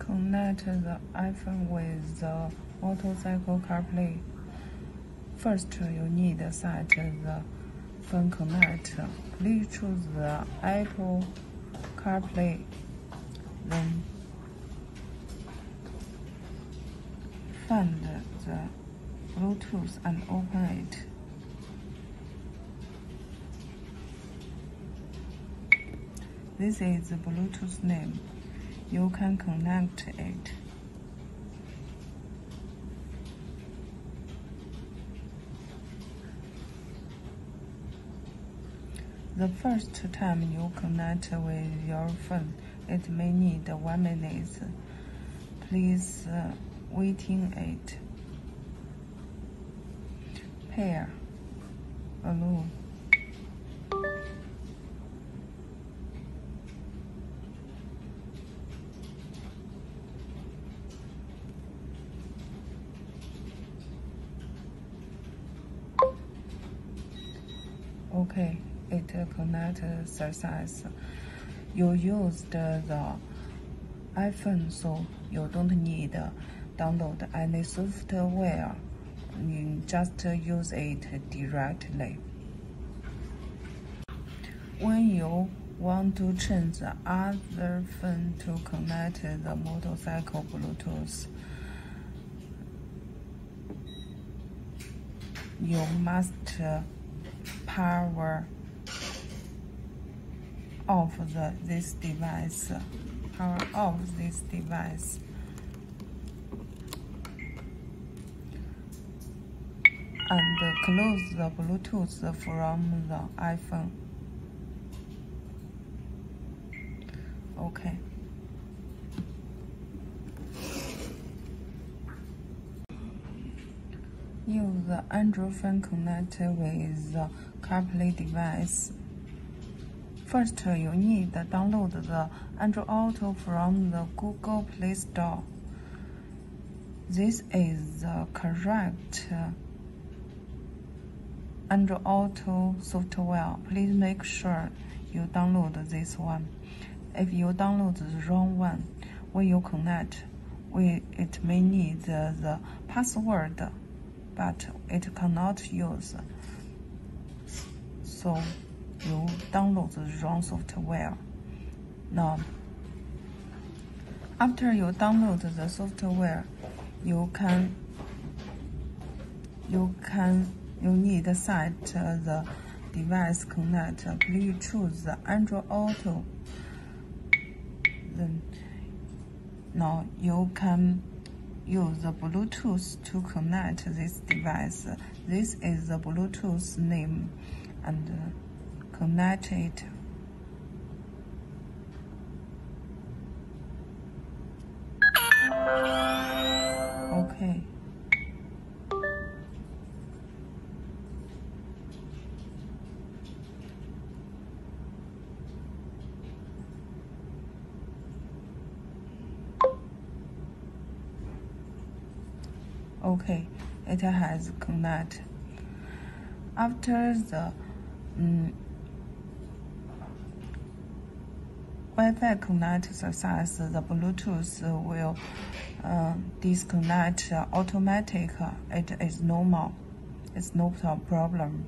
Connect the iPhone with the motorcycle CarPlay. First, you need to set the phone connect. Please choose the Apple CarPlay. Then find the Bluetooth and open it. This is the Bluetooth name. You can connect it. The first time you connect with your phone, it may need one minute. Please uh, waiting it. Pair alone. Okay, it connected uh, success. You used the iPhone, so you don't need uh, download any software. You just use it directly. When you want to change the other phone to connect the motorcycle Bluetooth, you must uh, power off the, this device. Power off this device. And close the Bluetooth from the iPhone. Okay. Use the Android phone connected with the CarPlay device. First, you need to download the Android Auto from the Google Play Store. This is the correct Android Auto software. Please make sure you download this one. If you download the wrong one, when you connect, we, it may need the, the password, but it cannot use so you download the wrong software. Now, after you download the software, you can you can you need to set the device connect. Please choose the Android Auto. Then now you can use the Bluetooth to connect this device. This is the Bluetooth name and connect it okay it has connect after the um, Wi-Fi connect success, the Bluetooth will uh, disconnect automatic. It is normal. It's no problem.